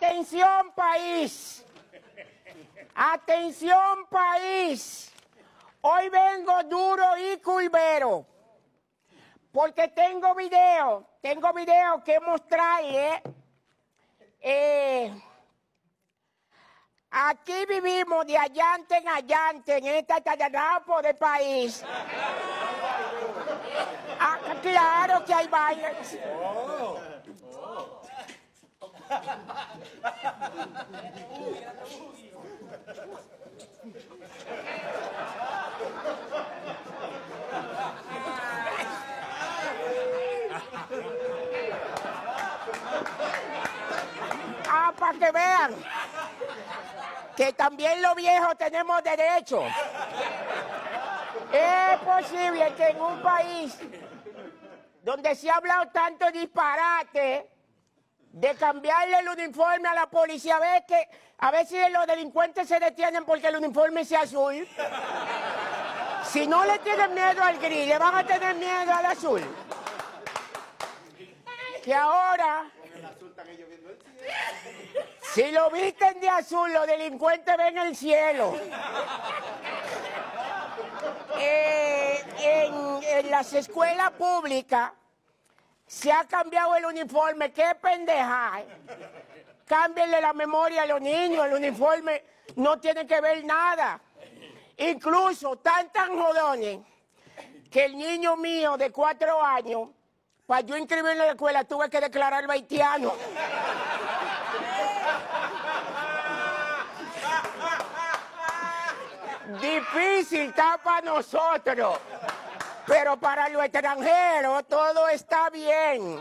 Atención país. Atención país. Hoy vengo duro y culvero. Porque tengo video, tengo video que mostrarle. Eh, aquí vivimos de allante en allante en este tatarapo de país. Ah, claro que hay bailes. Ah, para que vean que también los viejos tenemos derecho. Es posible que en un país donde se ha hablado tanto disparate de cambiarle el uniforme a la policía, a ver a veces los delincuentes se detienen porque el uniforme sea azul. Si no le tienen miedo al gris, le van a tener miedo al azul. Que ahora, si lo visten de azul, los delincuentes ven el cielo. Eh, en las escuelas públicas se ha cambiado el uniforme. ¡Qué pendeja! Cámbienle la memoria a los niños. El uniforme no tiene que ver nada. Incluso tan tan jodones que el niño mío de cuatro años, para yo inscribirlo en la escuela, tuve que declarar haitiano. Difícil está para nosotros, pero para los extranjeros todo está bien.